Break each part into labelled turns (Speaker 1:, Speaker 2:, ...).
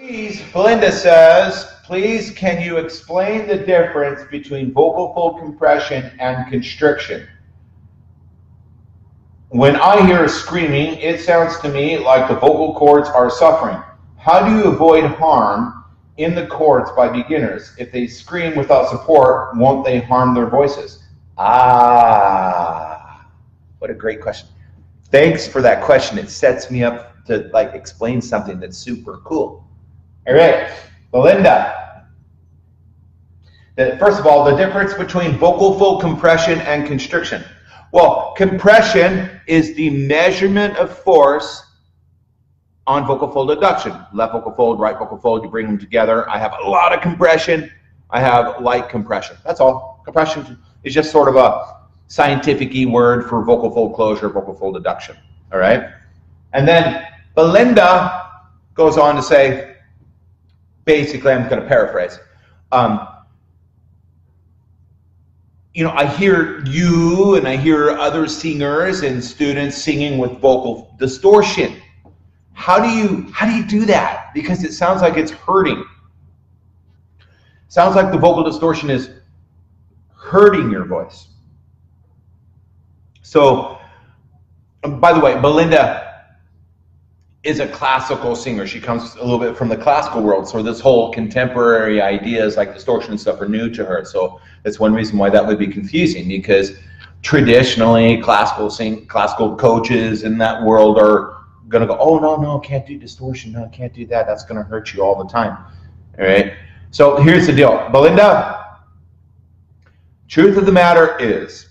Speaker 1: Please, Belinda says, please can you explain the difference between vocal fold compression and constriction? When I hear screaming, it sounds to me like the vocal cords are suffering. How do you avoid harm in the cords by beginners? If they scream without support, won't they harm their voices? Ah, what a great question. Thanks for that question. It sets me up to like explain something that's super cool. All right, Belinda. First of all, the difference between vocal fold compression and constriction. Well, compression is the measurement of force on vocal fold adduction. Left vocal fold, right vocal fold, you bring them together. I have a lot of compression. I have light compression. That's all. Compression is just sort of a scientific word for vocal fold closure, vocal fold adduction. All right? And then Belinda goes on to say, basically, I'm going to paraphrase. Um, you know, I hear you and I hear other singers and students singing with vocal distortion. How do you how do you do that? Because it sounds like it's hurting. Sounds like the vocal distortion is hurting your voice. So, um, by the way, Belinda is a classical singer. She comes a little bit from the classical world, so this whole contemporary ideas like distortion and stuff are new to her. So that's one reason why that would be confusing because traditionally classical sing classical coaches in that world are gonna go, oh no no can't do distortion, no can't do that. That's gonna hurt you all the time. All right. So here's the deal, Belinda. Truth of the matter is,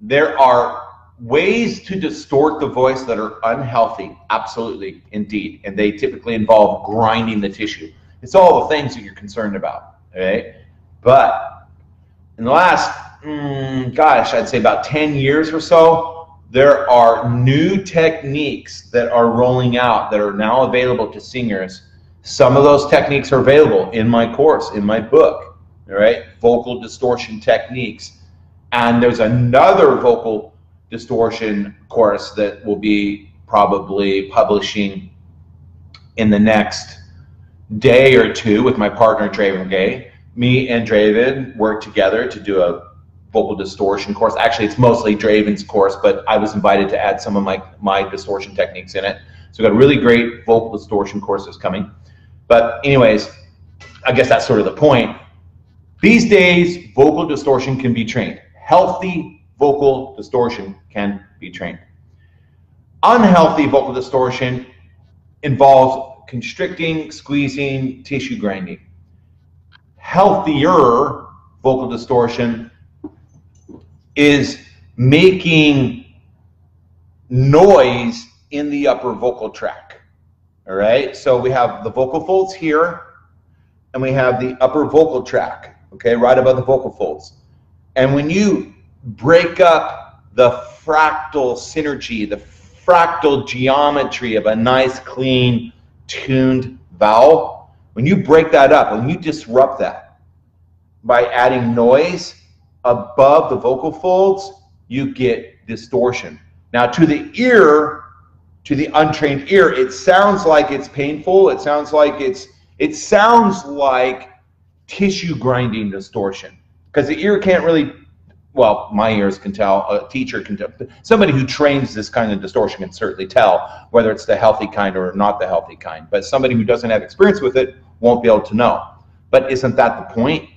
Speaker 1: there are ways to distort the voice that are unhealthy, absolutely, indeed, and they typically involve grinding the tissue. It's all the things that you're concerned about, right? But in the last, mm, gosh, I'd say about 10 years or so, there are new techniques that are rolling out that are now available to singers. Some of those techniques are available in my course, in my book, all right? Vocal distortion techniques. And there's another vocal distortion course that will be probably publishing in the next day or two with my partner Draven Grey. Me and Draven work together to do a vocal distortion course. Actually, it's mostly Draven's course, but I was invited to add some of my, my distortion techniques in it. So we've got a really great vocal distortion courses coming. But anyways, I guess that's sort of the point. These days, vocal distortion can be trained. Healthy vocal distortion can be trained. Unhealthy vocal distortion involves constricting, squeezing, tissue grinding. Healthier vocal distortion is making noise in the upper vocal tract. All right, so we have the vocal folds here, and we have the upper vocal tract, okay, right above the vocal folds. And when you break up the fractal synergy, the fractal geometry of a nice, clean, tuned vowel, when you break that up, when you disrupt that by adding noise above the vocal folds, you get distortion. Now, to the ear, to the untrained ear, it sounds like it's painful. It sounds like it's, it sounds like tissue grinding distortion because the ear can't really well, my ears can tell, a teacher can tell, somebody who trains this kind of distortion can certainly tell whether it's the healthy kind or not the healthy kind. But somebody who doesn't have experience with it won't be able to know. But isn't that the point?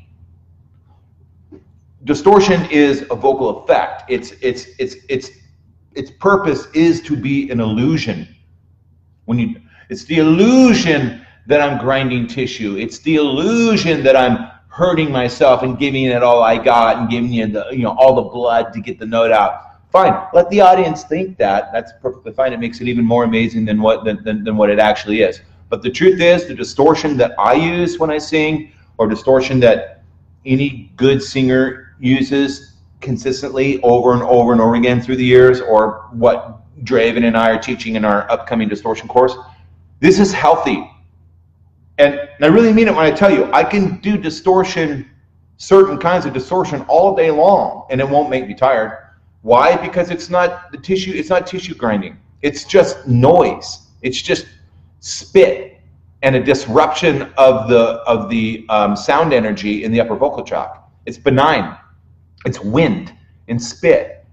Speaker 1: Distortion is a vocal effect. It's it's it's it's its purpose is to be an illusion. When you it's the illusion that I'm grinding tissue. It's the illusion that I'm hurting myself and giving it all I got and giving you the you know all the blood to get the note out. Fine, let the audience think that. That's perfectly fine. It makes it even more amazing than what than, than, than what it actually is. But the truth is, the distortion that I use when I sing, or distortion that any good singer uses consistently over and over and over again through the years, or what Draven and I are teaching in our upcoming distortion course, this is healthy. And I really mean it when I tell you, I can do distortion, certain kinds of distortion all day long, and it won't make me tired. Why? Because it's not the tissue, it's not tissue grinding. It's just noise. It's just spit. and a disruption of the of the um, sound energy in the upper vocal tract. It's benign. It's wind and spit.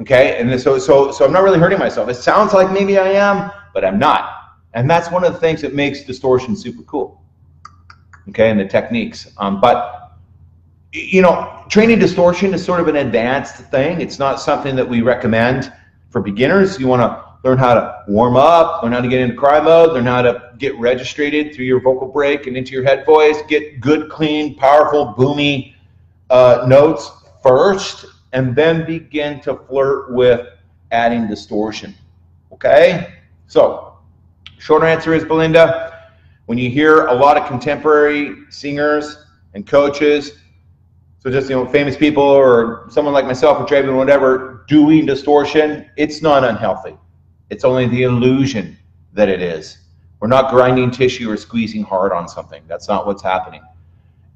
Speaker 1: Okay, and so so so I'm not really hurting myself. It sounds like maybe I am, but I'm not. And that's one of the things that makes distortion super cool. Okay, and the techniques. Um, but you know, training distortion is sort of an advanced thing. It's not something that we recommend for beginners. You want to learn how to warm up, learn how to get into cry mode, learn how to get registered through your vocal break and into your head voice, get good, clean, powerful, boomy uh, notes first, and then begin to flirt with adding distortion. Okay? So, shorter answer is Belinda, when you hear a lot of contemporary singers and coaches, so just you know, famous people or someone like myself or Draven, or whatever, doing distortion, it's not unhealthy. It's only the illusion that it is. We're not grinding tissue or squeezing hard on something. That's not what's happening.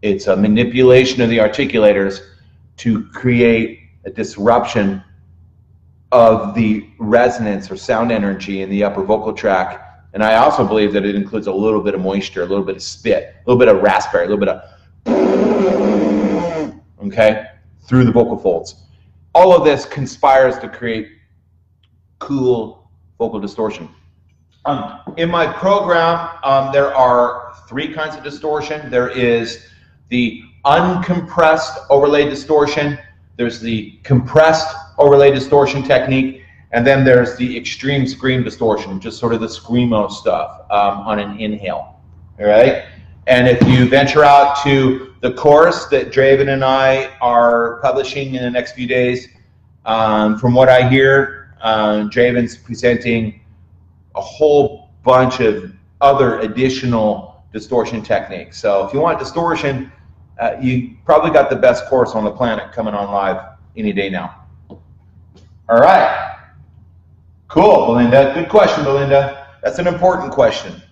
Speaker 1: It's a manipulation of the articulators to create a disruption of the resonance or sound energy in the upper vocal tract. And I also believe that it includes a little bit of moisture, a little bit of spit, a little bit of raspberry, a little bit of, okay, through the vocal folds. All of this conspires to create cool vocal distortion. Um, in my program, um, there are three kinds of distortion. There is the uncompressed overlay distortion, there's the compressed overlay distortion technique, and then there's the extreme scream distortion, just sort of the screamo stuff um, on an inhale. All right? And if you venture out to the course that Draven and I are publishing in the next few days, um, from what I hear, uh, Draven's presenting a whole bunch of other additional distortion techniques. So if you want distortion, uh, you probably got the best course on the planet coming on live any day now. All right. Cool, Belinda. Good question, Belinda. That's an important question.